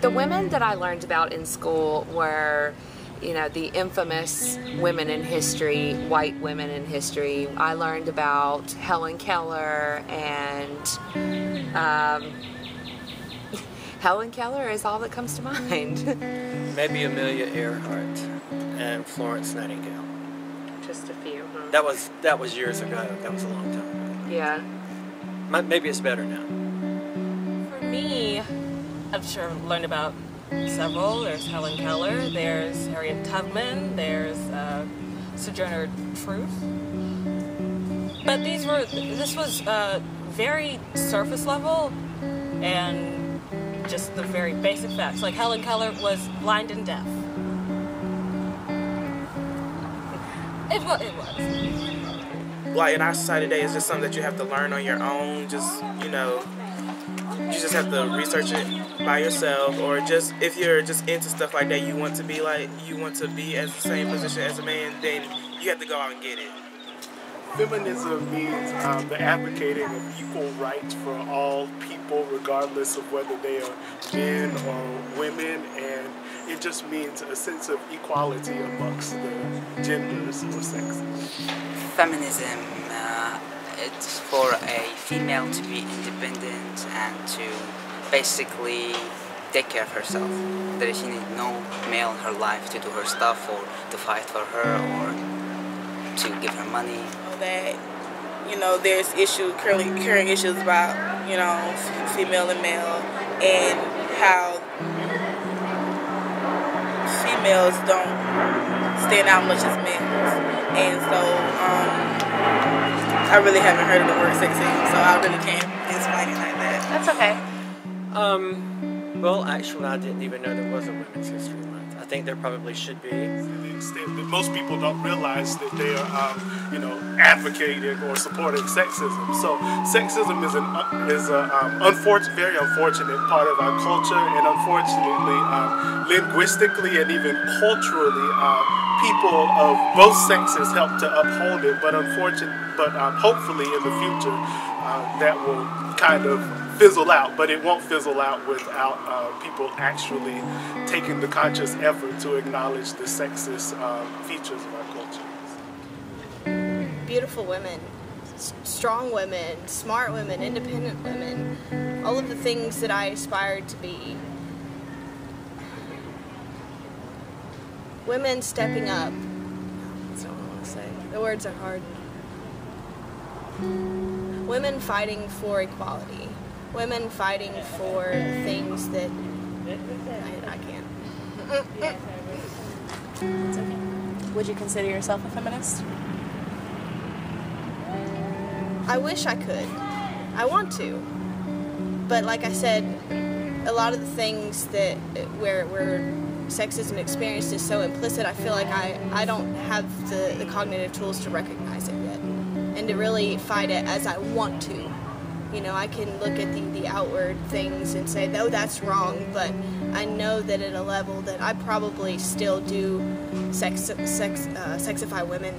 The women that I learned about in school were, you know, the infamous women in history, white women in history. I learned about Helen Keller and um, Helen Keller is all that comes to mind. Maybe Amelia Earhart and Florence Nightingale. Just a few. Huh? That was that was years ago. That was a long time ago. Yeah. Maybe it's better now. For me, I've sure learned about several. There's Helen Keller, there's Harriet Tubman, there's uh, Sojourner Truth. But these were, this was uh, very surface level and just the very basic facts. Like Helen Keller was blind and deaf. It it was. like in our society today it's just something that you have to learn on your own just you know you just have to research it by yourself or just if you're just into stuff like that you want to be like you want to be as the same position as a man then you have to go out and get it Feminism means um, the advocating of equal rights for all people, regardless of whether they are men or women, and it just means a sense of equality amongst the genders or sexes. feminism it's for a female to be independent and to basically take care of herself. That she need no male in her life to do her stuff or to fight for her or to give her money. That you know there's issue current current issues about you know female and male and how females don't stand out much as males and so um, I really haven't heard of the word sexism so I really can't explain it like that. That's okay. Um, well, actually, I didn't even know there was a Women's History Month. I think there probably should be. To the extent that most people don't realize that they are, um, you know, advocating or supporting sexism. So sexism is an is a um, unfortunate, very unfortunate part of our culture, and unfortunately, um, linguistically and even culturally, uh, people of both sexes help to uphold it. But unfortunately, but um, hopefully in the future, uh, that will kind of fizzle out, but it won't fizzle out without uh, people actually taking the conscious effort to acknowledge the sexist uh, features of our culture. beautiful women, strong women, smart women, independent women, all of the things that I aspired to be. Women stepping mm. up. That's what I want to say. The words are hard. Women fighting for equality. Women fighting for things that I, I can't. It's okay. Would you consider yourself a feminist? I wish I could. I want to. But like I said, a lot of the things that where where sexism experienced is so implicit, I feel like I, I don't have the, the cognitive tools to recognize it yet. And to really fight it as I want to. You know, I can look at the, the outward things and say, no, that's wrong, but I know that at a level that I probably still do sex, sex, uh, sexify women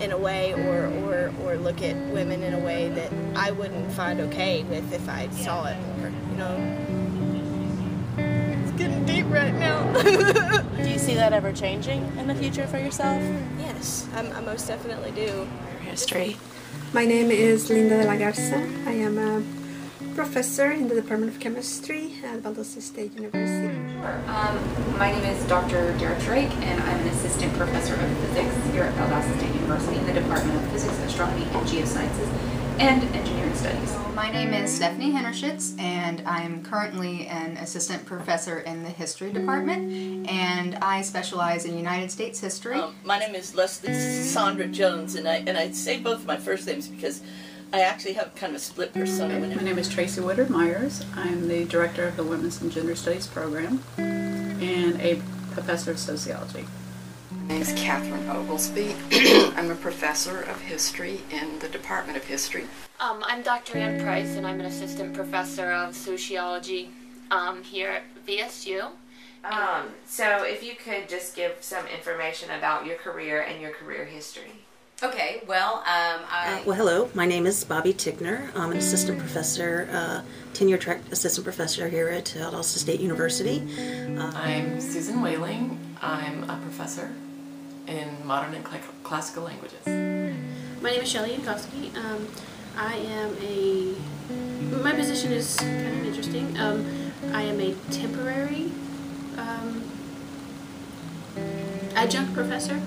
in a way or, or, or look at women in a way that I wouldn't find okay with if I saw it you know. It's getting deep right now. Do you see that ever changing in the future for yourself? yes, I'm, I most definitely do. History. My name is Linda de la Garza. I am a professor in the Department of Chemistry at Valdosta State University. Um, my name is Dr. Dereth Drake, and I'm an assistant professor of physics here at Valdosta State University in the Department of Physics, Astronomy, and Geosciences and Engineering Studies. My name is Stephanie Hennerschitz, and I'm currently an assistant professor in the history department, and I specialize in United States history. Um, my name is Leslie Sandra Jones, and I and I say both of my first names because I actually have kind of a split persona. My name is Tracy Woodard Myers. I'm the director of the Women's and Gender Studies program and a professor of sociology. My name is Catherine Oglesby. I'm a professor of history in the Department of History. Um, I'm Dr. Ann Price, and I'm an assistant professor of sociology um, here at VSU. Um, so if you could just give some information about your career and your career history. Okay, well, um, I. Uh, well, hello. My name is Bobby Tickner. I'm an assistant professor, uh, tenure track assistant professor here at Valdosta State University. Uh, I'm Susan Whaling. I'm a professor in modern and cl- classical languages. My name is Shelly Yankowski. Um, I am a. My position is kind of interesting. Um, I am a temporary um, adjunct professor,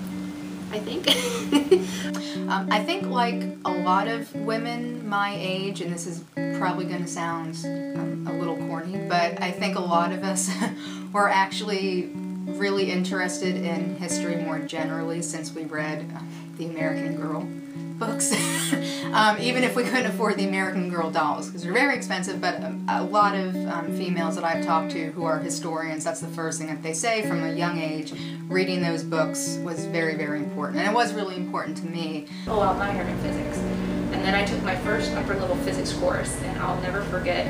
I think. um, I think, like a lot of women my age, and this is probably going to sound um, a little corny, but I think a lot of us were actually really interested in history more generally since we read uh, The American Girl books, um, even if we couldn't afford the American Girl dolls because they're very expensive. But a, a lot of um, females that I've talked to who are historians, that's the first thing that they say from a young age. Reading those books was very, very important, and it was really important to me. Oh, I minor in physics, and then I took my first upper level physics course, and I'll never forget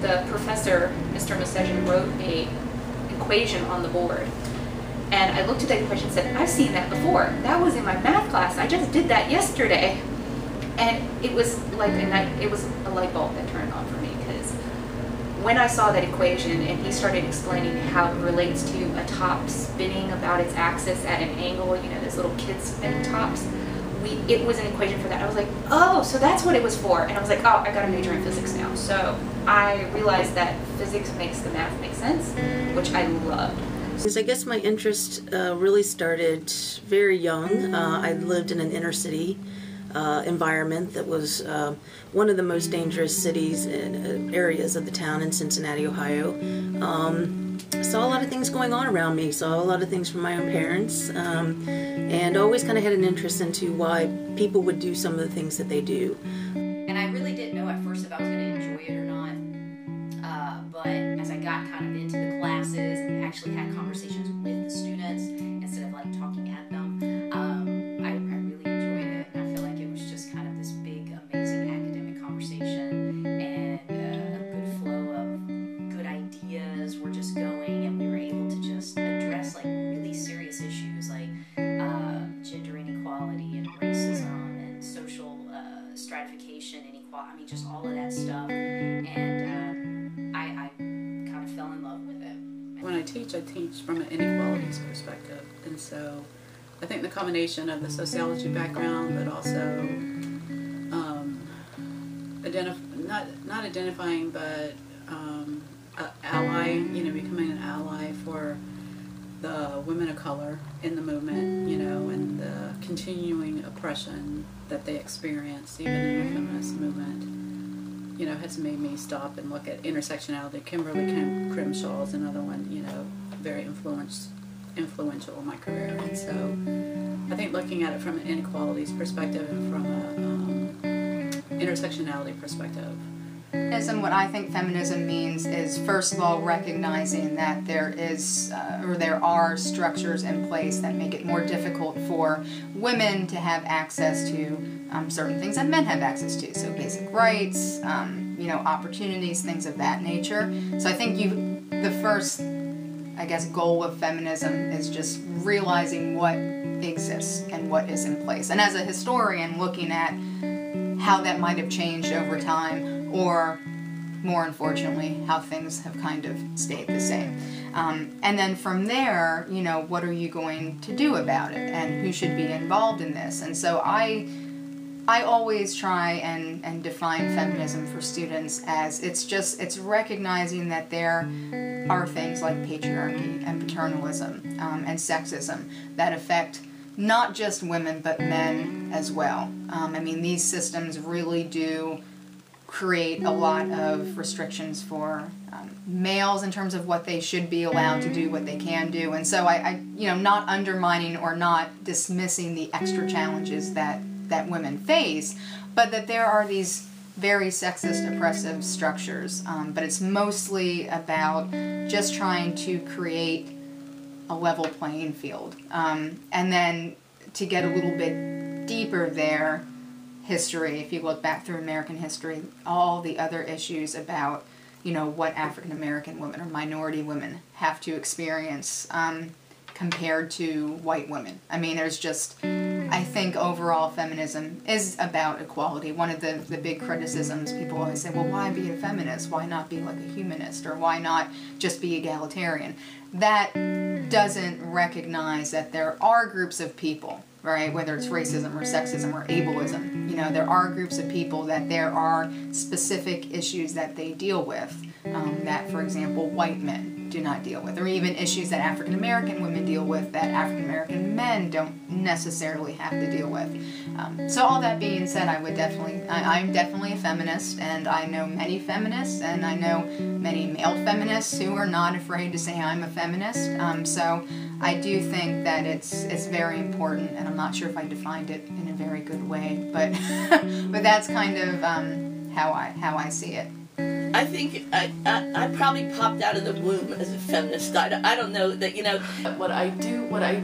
the professor, Mr. Masejan, wrote a equation on the board and I looked at that equation and said, I've seen that before. That was in my math class. I just did that yesterday. And it was like a night, it was a light bulb that turned on for me because when I saw that equation and he started explaining how it relates to a top spinning about its axis at an angle, you know, those little kids spinning tops, we, it was an equation for that. I was like, oh, so that's what it was for. And I was like, oh, I got a major in physics now. So I realized that physics makes the math make sense, which I loved. I guess my interest uh, really started very young. Uh, I lived in an inner city uh, environment that was uh, one of the most dangerous cities and uh, areas of the town in Cincinnati, Ohio. Um, saw a lot of things going on around me, saw a lot of things from my own parents, um, and always kind of had an interest into why people would do some of the things that they do. I think the combination of the sociology background, but also um, identif- not, not identifying, but um, ally, you know, becoming an ally for the women of color in the movement, you know, and the continuing oppression that they experience even in the feminist movement, you know, has made me stop and look at intersectionality. Kimberly Kim- Crenshaw is another one, you know, very influenced, influential in my career. And so I think looking at it from an inequalities perspective and from a um, intersectionality perspective, Feminism, what I think feminism means is first of all recognizing that there is uh, or there are structures in place that make it more difficult for women to have access to um, certain things that men have access to. So basic rights, um, you know, opportunities, things of that nature. So I think you, the first, I guess, goal of feminism is just realizing what exists and what is in place. And as a historian, looking at how that might have changed over time or more unfortunately, how things have kind of stayed the same. Um, and then from there, you know, what are you going to do about it, and who should be involved in this? And so I, I always try and and define feminism for students as it's just it's recognizing that there are things like patriarchy and paternalism um, and sexism that affect not just women but men as well. Um, I mean, these systems really do create a lot of restrictions for um, males in terms of what they should be allowed to do, what they can do, and so I, I, you know, not undermining or not dismissing the extra challenges that that women face, but that there are these very sexist, oppressive structures. Um, but it's mostly about just trying to create a level playing field, um, and then to get a little bit deeper there history, if you look back through American history, all the other issues about, you know, what African American women or minority women have to experience um, compared to white women. I mean, there's just I think overall feminism is about equality. One of the, the big criticisms people always say, well, why be a feminist? Why not be like a humanist? Or why not just be egalitarian? That doesn't recognize that there are groups of people right? Whether it's racism or sexism or ableism. You know, there are groups of people that there are specific issues that they deal with um, that, for example, white men do not deal with, or even issues that African American women deal with that African American men don't necessarily have to deal with. Um, so, all that being said, I would definitely, I, I'm definitely a feminist, and I know many feminists, and I know many male feminists who are not afraid to say I'm a feminist. Um, so, I do think that it's it's very important, and I'm not sure if I defined it in a very good way, but but that's kind of um, how I how I see it. I think I, I, I probably popped out of the womb as a feminist. I, I don't know that you know. What I do, what I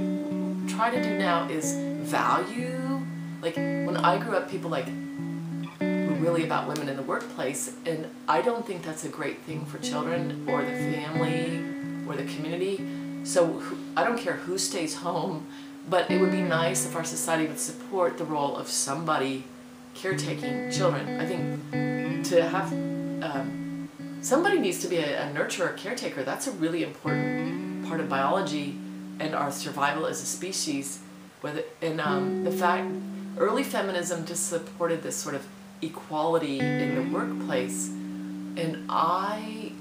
try to do now is value. Like when I grew up, people like were really about women in the workplace, and I don't think that's a great thing for children or the family or the community. So I don't care who stays home, but it would be nice if our society would support the role of somebody caretaking children. I think to have um, somebody needs to be a, a nurturer, caretaker. That's a really important part of biology and our survival as a species. Whether and um, the fact early feminism just supported this sort of equality in the workplace, and I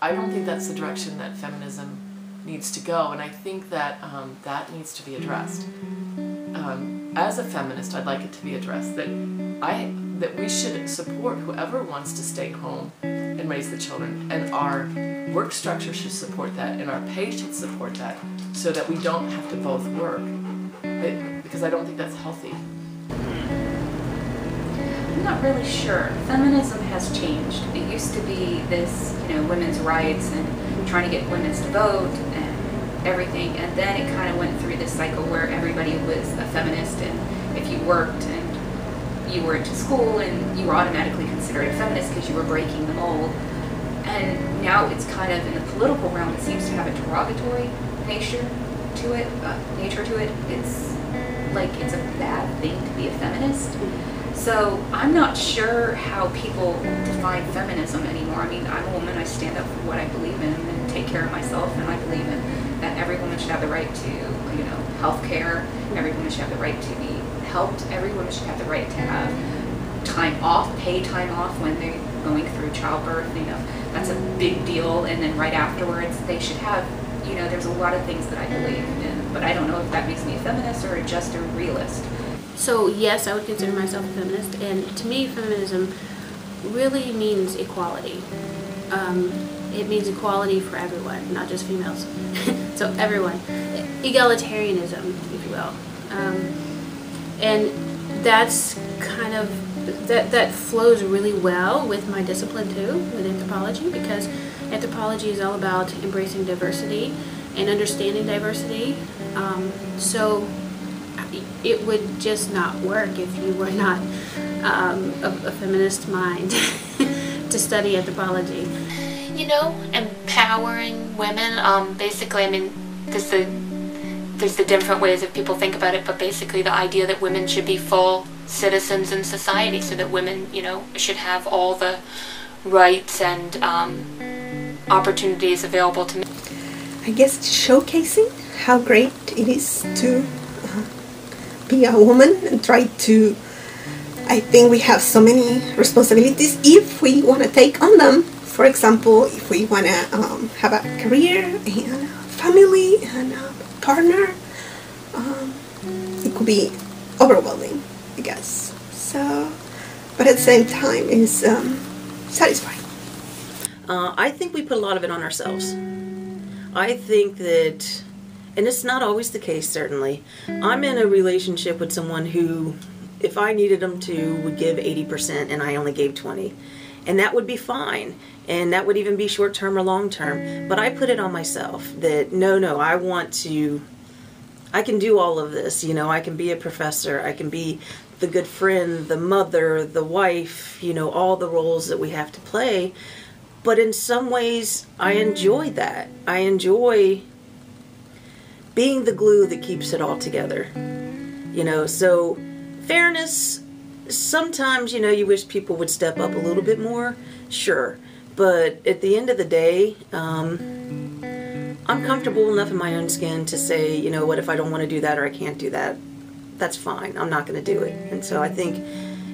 I don't think that's the direction that feminism needs to go, and I think that um, that needs to be addressed. Um, as a feminist, I'd like it to be addressed that I that we should support whoever wants to stay home and raise the children, and our work structure should support that, and our pay should support that, so that we don't have to both work, because I don't think that's healthy. I'm not really sure. Feminism has changed. It used to be this, you know, women's rights and trying to get women to vote and everything, and then it kind of went through this cycle where everybody was a feminist, and if you worked and you were to school and you were automatically considered a feminist because you were breaking the mold. And now it's kind of in the political realm. It seems to have a derogatory nature to it. Uh, nature to it. It's like it's a bad thing to be a feminist. So I'm not sure how people define feminism anymore. I mean, I'm a woman. I stand up for what I believe in and take care of myself. And I believe in that every woman should have the right to, you know, health care. Every woman should have the right to be helped. Every woman should have the right to have time off, pay time off when they're going through childbirth. You know, that's a big deal. And then right afterwards, they should have, you know, there's a lot of things that I believe in. But I don't know if that makes me a feminist or just a realist. So yes, I would consider myself a feminist, and to me, feminism really means equality. Um, it means equality for everyone, not just females. so everyone, egalitarianism, if you will, um, and that's kind of that that flows really well with my discipline too, with anthropology, because anthropology is all about embracing diversity and understanding diversity. Um, so it would just not work if you were not um, a, a feminist mind to study anthropology. you know, empowering women. Um, basically, I mean, there's the there's the different ways that people think about it, but basically, the idea that women should be full citizens in society, so that women, you know, should have all the rights and um, opportunities available to men. I guess showcasing how great it is to uh, be a woman and try to. I think we have so many responsibilities if we want to take on them. For example, if we want to um, have a career and family and a partner, um, it could be overwhelming, I guess. So, but at the same time, it's um, satisfying. Uh, I think we put a lot of it on ourselves. I think that, and it's not always the case, certainly. I'm in a relationship with someone who, if I needed them to, would give 80% and I only gave 20. And that would be fine. And that would even be short term or long term. But I put it on myself that no, no, I want to, I can do all of this. You know, I can be a professor, I can be the good friend, the mother, the wife, you know, all the roles that we have to play but in some ways i mm. enjoy that i enjoy being the glue that keeps it all together. You know, so fairness, sometimes, you know, you wish people would step up a little bit more, sure. But at the end of the day, um, I'm comfortable enough in my own skin to say, you know what, if I don't want to do that or I can't do that, that's fine. I'm not going to do it. And so I think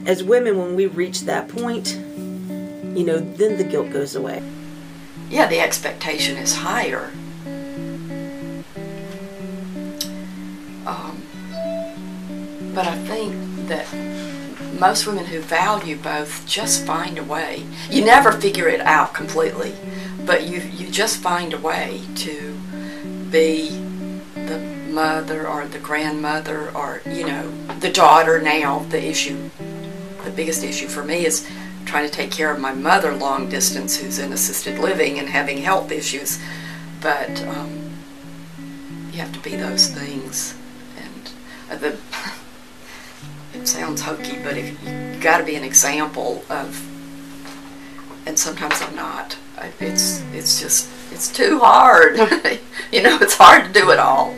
as women, when we reach that point, you know, then the guilt goes away. Yeah, the expectation is higher. Um, but I think that most women who value both just find a way. You never figure it out completely, but you, you just find a way to be the mother or the grandmother or, you know, the daughter now. The issue, the biggest issue for me is trying to take care of my mother long distance who's in assisted living and having health issues. But um, you have to be those things. And uh, the it sounds hokey, but if you got to be an example of, and sometimes I'm not. It's it's just it's too hard. you know, it's hard to do it all.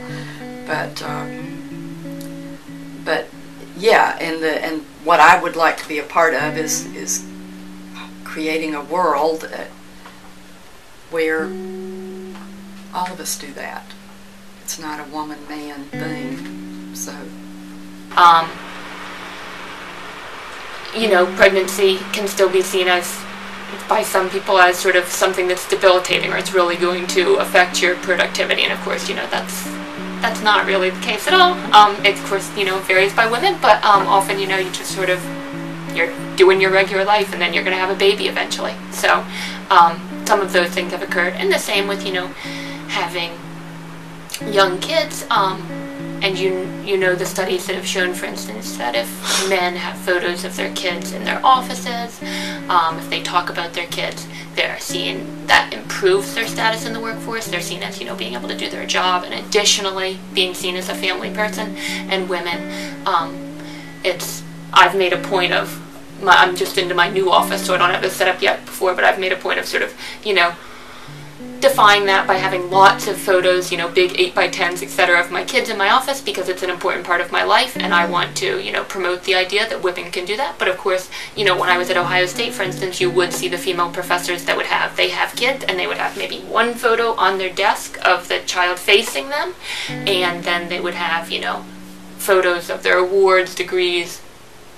But um, but yeah, and the and what I would like to be a part of is is creating a world where all of us do that. It's not a woman-man thing. So. Um, you know, pregnancy can still be seen as, by some people, as sort of something that's debilitating or it's really going to affect your productivity. And of course, you know, that's that's not really the case at all. Um, it, of course, you know, varies by women, but um, often, you know, you just sort of, you're doing your regular life and then you're going to have a baby eventually. So um, some of those things have occurred. And the same with, you know, having young kids. Um, and you you know the studies that have shown, for instance, that if men have photos of their kids in their offices, um, if they talk about their kids, they're seen that improves their status in the workforce. They're seen as you know being able to do their job, and additionally being seen as a family person. And women, um, it's I've made a point of my, I'm just into my new office, so I don't have this set up yet before, but I've made a point of sort of you know defying that by having lots of photos, you know, big 8 by 10s, etc. of my kids in my office because it's an important part of my life and I want to, you know, promote the idea that women can do that. But of course, you know, when I was at Ohio State, for instance, you would see the female professors that would have, they have kids and they would have maybe one photo on their desk of the child facing them and then they would have, you know, photos of their awards, degrees,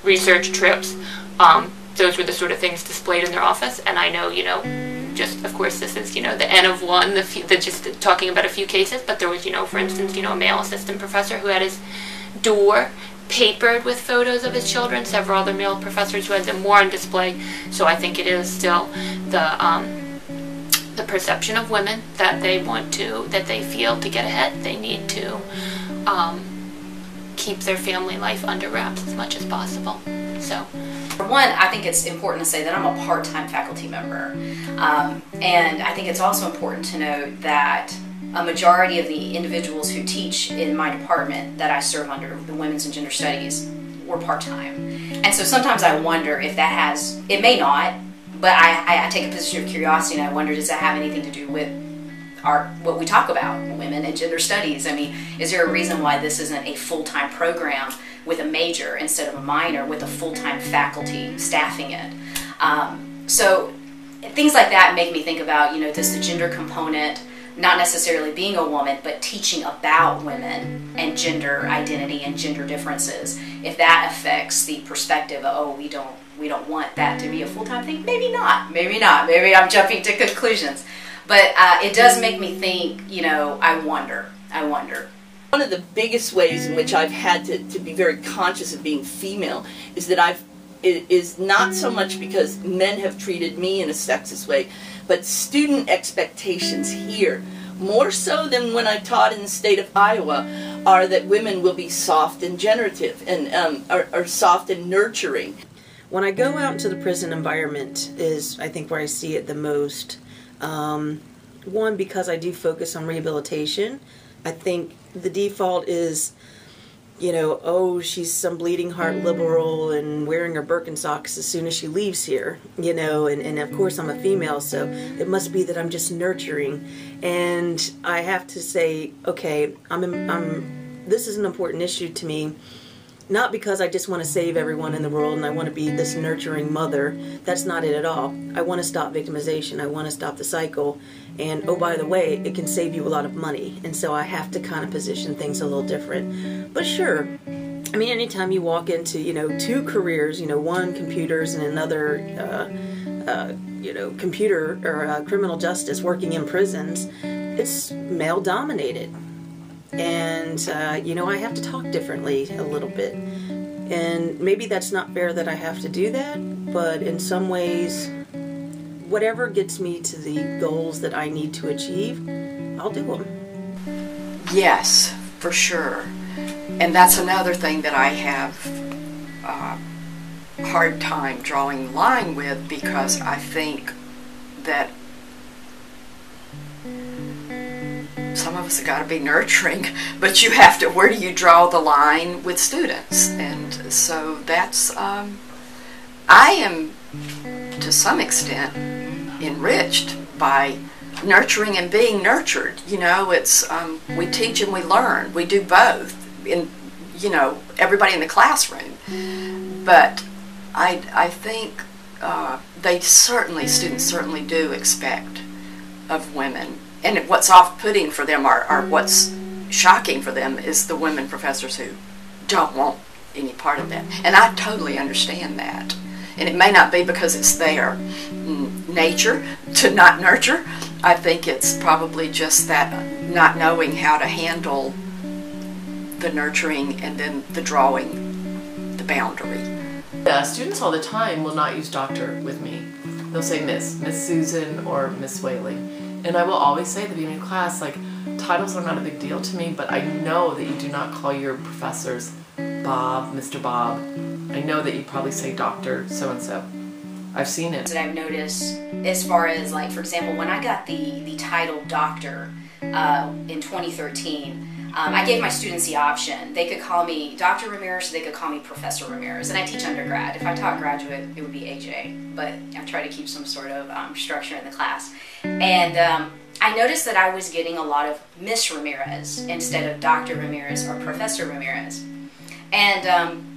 research trips. Um, those were the sort of things displayed in their office and I know, you know, just of course this is you know the n of one the, few, the just talking about a few cases but there was you know for instance you know a male assistant professor who had his door papered with photos of his children. Several other male professors who had them more on display. So i think it is still the um, the perception of women that they want to that they feel to get ahead. They need to um, keep their family life under wraps as much as possible. So for one, I think it's important to say that I'm a part-time faculty member. Um, and I think it's also important to note that a majority of the individuals who teach in my department that I serve under, the Women's and Gender Studies, were part-time. And so sometimes I wonder if that has, it may not, but I, I take a position of curiosity and I wonder does that have anything to do with our, what we talk about, women and gender studies? I mean, is there a reason why this isn't a full-time program with a major instead of a minor with a full-time faculty staffing it. Um, so things like that make me think about, you know, does the gender component, not necessarily being a woman, but teaching about women and gender identity and gender differences, if that affects the perspective of, oh, we don't, we don't want that to be a full-time thing, maybe not, maybe not, maybe I'm jumping to conclusions. But uh, it does make me think, you know, I wonder, I wonder. One of the biggest ways in which I've had to, to be very conscious of being female is that I've it is not so much because men have treated me in a sexist way, but student expectations here, more so than when I taught in the state of Iowa, are that women will be soft and generative and um, are, are soft and nurturing. When I go out into the prison environment is, I think, where I see it the most. Um, one, because I do focus on rehabilitation. I think the default is you know, oh, she's some bleeding heart mm. liberal and wearing her Birkenstocks as soon as she leaves here, you know, and, and of course I'm a female, so it must be that I'm just nurturing. And I have to say, okay, I'm, I'm, this is an important issue to me, not because I just want to save everyone in the world and I want to be this nurturing mother. That's not it at all. I want to stop victimization. I want to stop the cycle. And oh, by the way, it can save you a lot of money. And so I have to kind of position things a little different. But sure, I mean, anytime you walk into, you know, two careers, you know, one computers and another, uh, uh, you know, computer or uh, criminal justice working in prisons, it's male dominated. And, uh, you know, I have to talk differently a little bit. And maybe that's not fair that I have to do that, but in some ways, whatever gets me to the goals that I need to achieve, I'll do them. Yes, for sure. And that's another thing that I have uh, hard time drawing line with because I think that some of us have got to be nurturing, but you have to, where do you draw the line with students? And so that's, um, I am to some extent enriched by nurturing and being nurtured. You know, it's, um, we teach and we learn. We do both in, you know, everybody in the classroom. But I, I think uh, they certainly, students certainly do expect of women and what's off-putting for them or, or what's shocking for them is the women professors who don't want any part of that. And I totally understand that. And it may not be because it's their nature to not nurture. I think it's probably just that not knowing how to handle the nurturing and then the drawing, the boundary. Yeah, students all the time will not use doctor with me. They'll say Miss, Miss Susan or Miss Whaley. And I will always say at the beginning of class, like, titles are not a big deal to me, but I know that you do not call your professors Bob, Mr. Bob. I know that you probably say Doctor so and so. I've seen it. That I've noticed as far as like, for example, when I got the the title Doctor uh, in 2013. Um, I gave my students the option. They could call me Dr. Ramirez, they could call me Professor Ramirez. And I teach undergrad. If I taught graduate, it would be AJ. But I try to keep some sort of um, structure in the class. And um, I noticed that I was getting a lot of Miss Ramirez instead of Dr. Ramirez or Professor Ramirez. And um,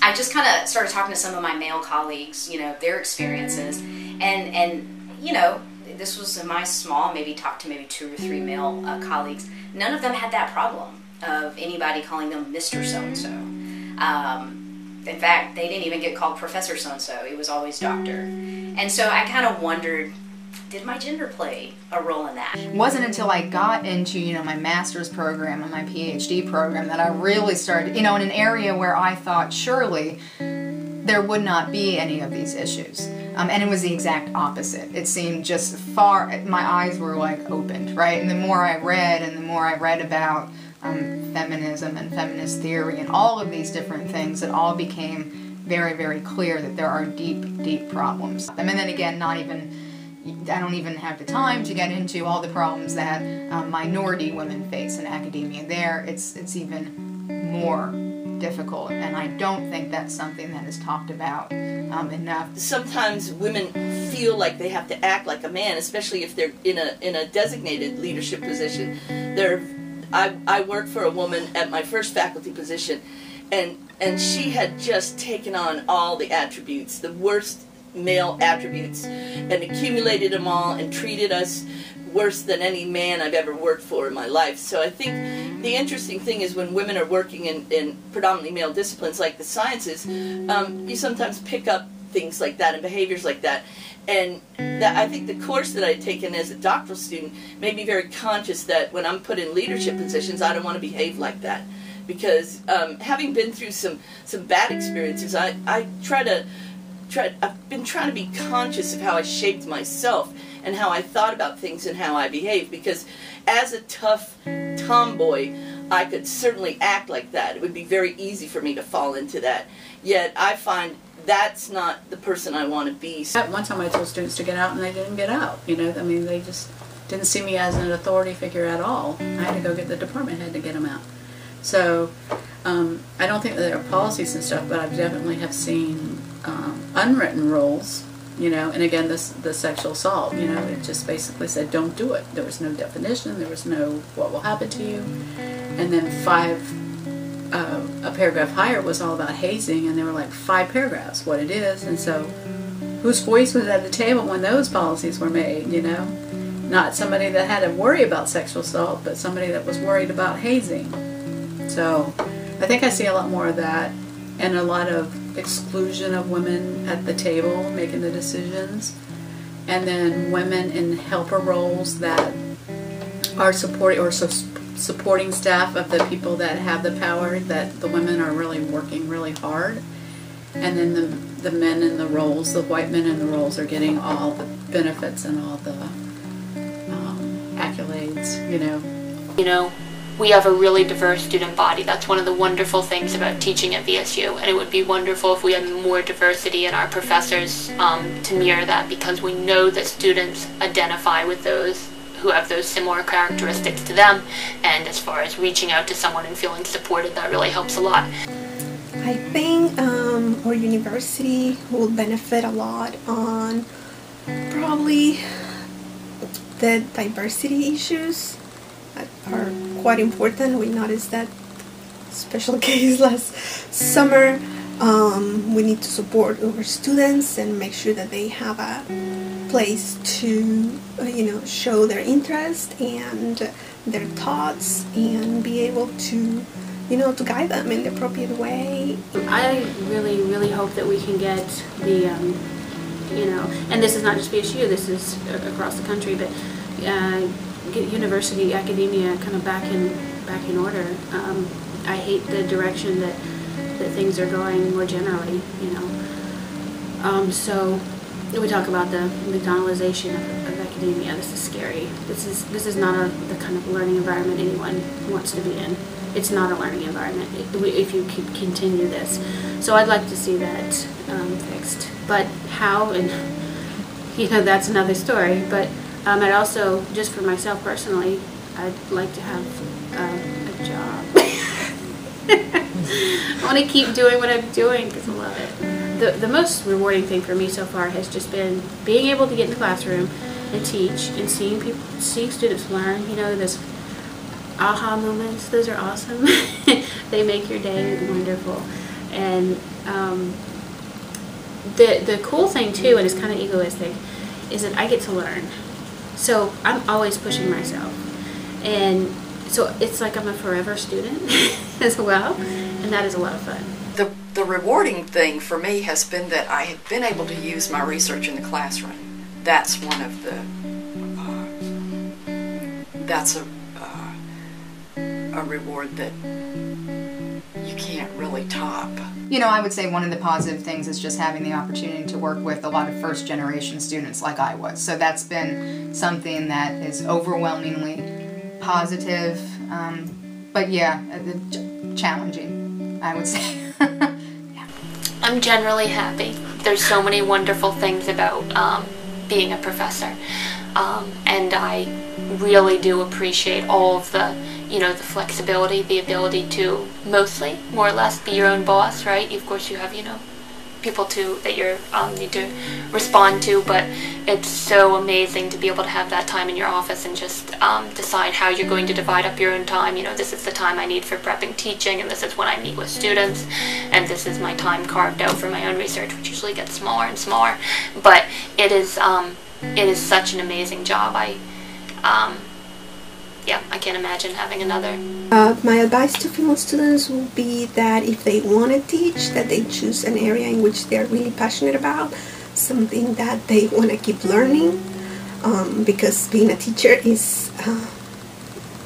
I just kind of started talking to some of my male colleagues, you know, their experiences. And, and you know, this was my small, maybe talked to maybe two or three male uh, colleagues none of them had that problem of anybody calling them Mr. So and so. In fact, they didn't even get called Professor So and so, it was always Doctor. And so I kind of wondered did my gender play a role in that? It wasn't until I got into, you know, my master's program and my PhD program that I really started, you know, in an area where I thought surely there would not be any of these issues. Um, and it was the exact opposite. It seemed just far, my eyes were like opened, right? And the more I read and the more I read about um, feminism and feminist theory and all of these different things, it all became very, very clear that there are deep, deep problems. And then again, not even, I don't even have the time to get into all the problems that um, minority women face in academia. There, it's, it's even more difficult, and I don't think that's something that is talked about um, enough. Sometimes women feel like they have to act like a man, especially if they're in a in a designated leadership position. There, I I worked for a woman at my first faculty position, and and she had just taken on all the attributes, the worst male attributes, and accumulated them all and treated us worse than any man I've ever worked for in my life. So I think the interesting thing is when women are working in, in predominantly male disciplines like the sciences, um, you sometimes pick up things like that and behaviors like that. And that I think the course that I'd taken as a doctoral student made me very conscious that when I'm put in leadership positions, I don't want to behave like that. Because um, having been through some, some bad experiences, I, I try to I've been trying to be conscious of how I shaped myself and how I thought about things and how I behaved because as a tough tomboy, I could certainly act like that. It would be very easy for me to fall into that. Yet I find that's not the person I want to be. One time I told students to get out and they didn't get out. You know, I mean, they just didn't see me as an authority figure at all. I had to go get the department head to get them out. So Um, I don't think that there are policies and stuff, but I definitely have seen um, unwritten rules. You know, and again, this the sexual assault. You know, it just basically said don't do it. There was no definition. There was no what will happen to you. And then five, uh, a paragraph higher was all about hazing, and there were like five paragraphs what it is, and so whose voice was at the table when those policies were made? You know, not somebody that had to worry about sexual assault, but somebody that was worried about hazing. So I think I see a lot more of that and a lot of exclusion of women at the table making the decisions. And then women in helper roles that are supporting or so supporting staff of the people that have the power, that the women are really working really hard. And then the, the men in the roles, the white men in the roles, are getting all the benefits and all the um, accolades, you know. You know, we have a really diverse student body. That's one of the wonderful things about teaching at VSU, and it would be wonderful if we had more diversity in our professors um, to mirror that because we know that students identify with those who have those similar characteristics to them, and as far as reaching out to someone and feeling supported, that really helps a lot. I think um, our university will benefit a lot on probably the diversity issues are quite important. We noticed that special case last summer. Um, we need to support our students and make sure that they have a place to, uh, you know, show their interest and their thoughts and be able to, you know, to guide them in the appropriate way. I really, really hope that we can get the, um, you know, and this is not just VSU, this is across the country, but uh, get university academia kind of back in back in order. Um, I hate the direction that that things are going more generally, you know. Um, so we talk about the McDonaldization of, of, academia. This is scary. This is this is not a, the kind of learning environment anyone wants to be in. It's not a learning environment if you continue this. So I'd like to see that um, fixed. But how and you know that's another story. But um, and also, just for myself personally, I'd like to have um, a job. I want to keep doing what I'm doing because I love it. The, the most rewarding thing for me so far has just been being able to get in the classroom and teach and seeing people, seeing students learn. You know, those aha moments, those are awesome. they make your day wonderful. And um, the, the cool thing too, and it's kind of egoistic, is that I get to learn. So I'm always pushing myself. And so it's like I'm a forever student as well, and that is a lot of fun. The, the rewarding thing for me has been that I have been able to use my research in the classroom. That's one of the, uh, that's a, uh, a reward that you can't really top. You know, I would say one of the positive things is just having the opportunity to work with a lot of first generation students like I was. So that's been something that is overwhelmingly positive. Um, but yeah, uh, challenging, I would say. yeah. I'm generally happy. There's so many wonderful things about um, being a professor. Um, and I really do appreciate all of the you know, the flexibility, the ability to mostly, more or less, be your own boss, right? Of course, you have, you know, people to that you um, need to respond to, but it's so amazing to be able to have that time in your office and just um, decide how you're going to divide up your own time. You know, this is the time I need for prepping teaching, and this is when I meet with students, and this is my time carved out for my own research, which usually gets smaller and smaller. But it is, um, it is such an amazing job. I, um, yeah, I can't imagine having another. Uh, my advice to female students would be that if they want to teach, that they choose an area in which they're really passionate about, something that they want to keep learning, um, because being a teacher is uh,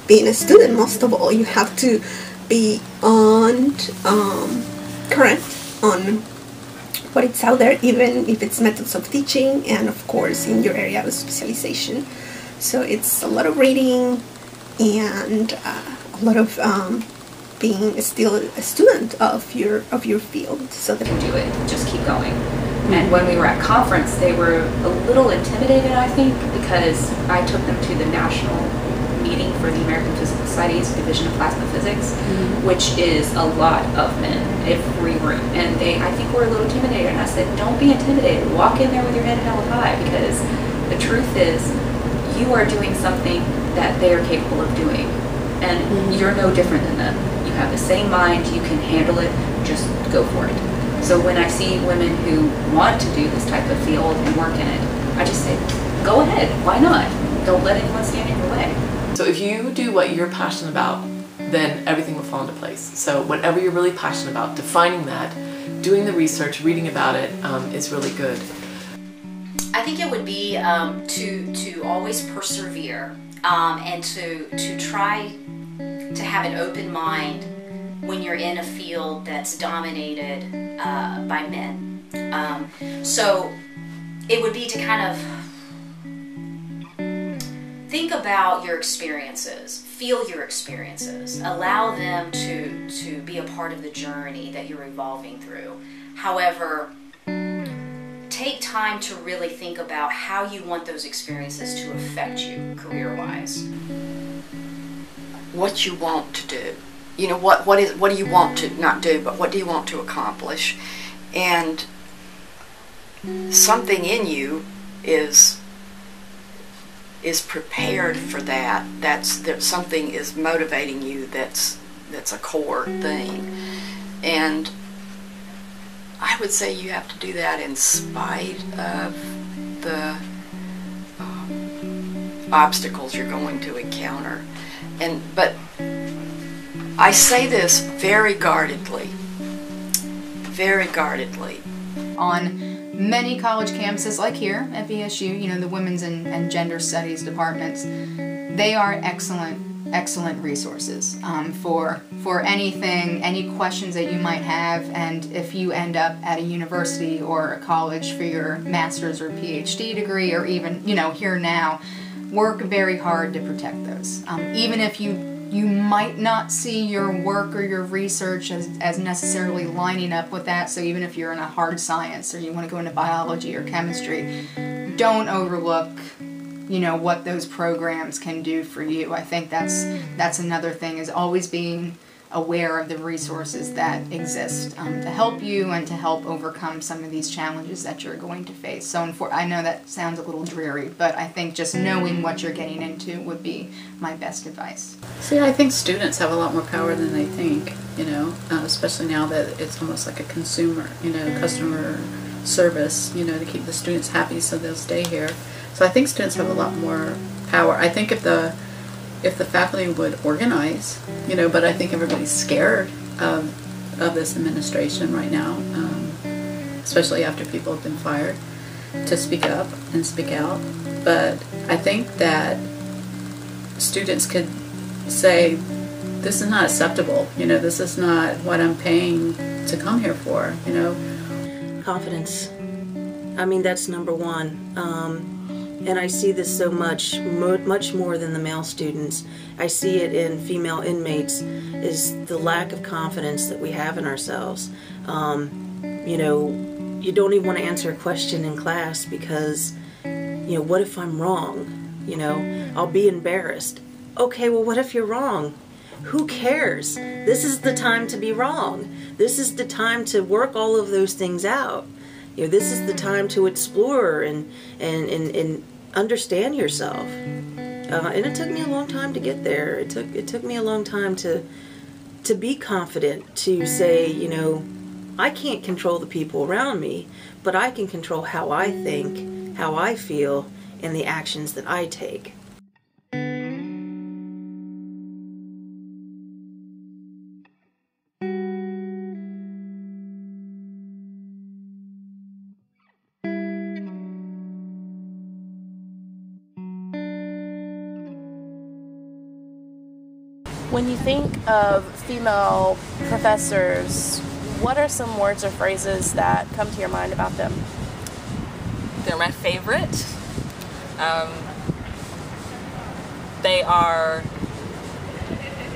being a student most of all. You have to be on um, current on what it's out there, even if it's methods of teaching, and of course in your area of specialization. So it's a lot of reading, and uh, a lot of um, being still a student of your of your field so that do it just keep going and when we were at conference they were a little intimidated i think because i took them to the national meeting for the American Physical Society's Division of Plasma Physics, which is a lot of men, every room. And they, I think, were a little intimidated. And I said, don't be intimidated. Walk in there with your head held high because the truth is, you are doing something that they are capable of doing. And you're no different than them. You have the same mind, you can handle it, just go for it. So when I see women who want to do this type of field and work in it, I just say, go ahead, why not? Don't let anyone stand in your way. So if you do what you're passionate about, then everything will fall into place. So whatever you're really passionate about, defining that, doing the research, reading about it um, is really good. I think it would be um, to to always persevere um, and to to try to have an open mind when you're in a field that's dominated uh, by men. Um, so it would be to kind of think about your experiences, feel your experiences, allow them to to be a part of the journey that you're evolving through. However, time to really think about how you want those experiences to affect you career wise. what you want to do. You know, what, what is what do you want to not do, but what do you want to accomplish? And something in you is is prepared for that. That's that something is motivating you that's that's a core thing. And I would say you have to do that in spite of the um, obstacles you're going to encounter. And but I say this very guardedly, very guardedly. on many college campuses like here at VSU, you know, the women's and, and gender studies departments, they are excellent, excellent resources um, for for anything, any questions that you might have, and if you end up at a university or a college for your master's or PhD degree, or even you know here now, work very hard to protect those. Um, even if you you might not see your work or your research as, as necessarily lining up with that. So even if you're in a hard science or you want to go into biology or chemistry, don't overlook you know what those programs can do for you. I think that's that's another thing is always being aware of the resources that exist um, to help you and to help overcome some of these challenges that you're going to face. So I know that sounds a little dreary, but I think just knowing what you're getting into would be my best advice. See, I think students have a lot more power than they think, you know, uh, especially now that it's almost like a consumer, you know, customer service, you know, to keep the students happy so they'll stay here. So I think students have a lot more power. I think if the if the faculty would organize, you know, but I think everybody's scared of of this administration right now, um, especially after people have been fired, to speak up and speak out. But I think that students could say, this is not acceptable. You know, this is not what I'm paying to come here for. You know, confidence. I mean, that's number one. Um, and I see this so much, much more than the male students. I see it in female inmates, is the lack of confidence that we have in ourselves. Um, you know, you don't even want to answer a question in class because, you know, what if I'm wrong? You know, I'll be embarrassed. Okay, well, what if you're wrong? Who cares? This is the time to be wrong. This is the time to work all of those things out. You know, this is the time to explore and and and, and understand yourself. Uh, and it took me a long time to get there. It took it took me a long time to to be confident to say, you know, I can't control the people around me, but I can control how I think, how I feel, and the actions that I take. When you think of female professors, what are some words or phrases that come to your mind about them? They're my favorite. Um, they are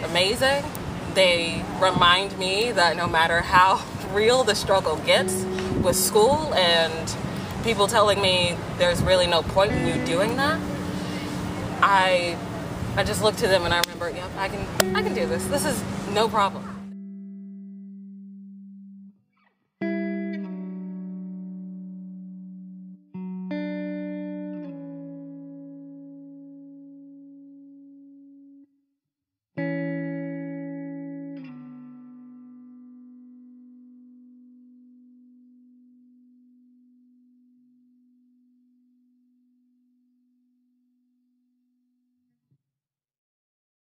amazing. They remind me that no matter how real the struggle gets with school and people telling me there's really no point in you doing that, I I just looked to them and I remember, yep, I can, I can do this. This is no problem.